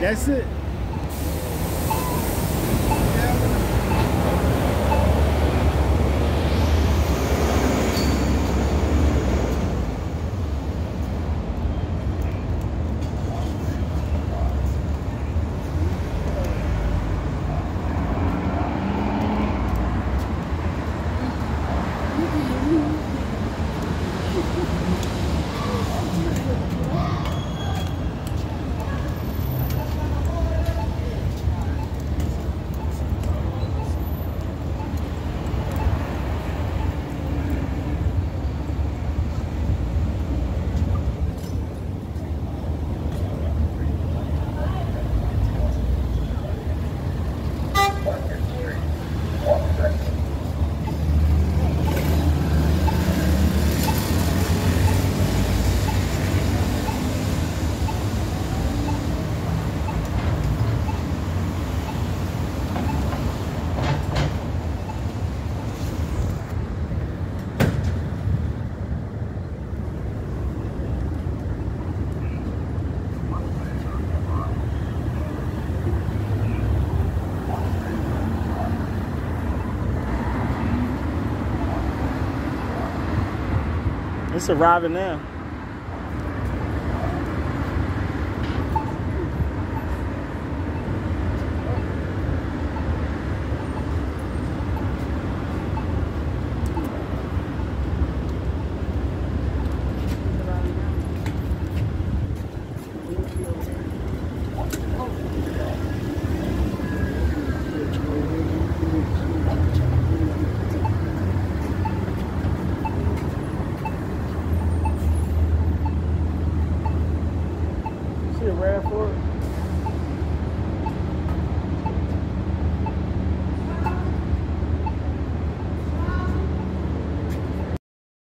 That's it. It's arriving now. A RAV4?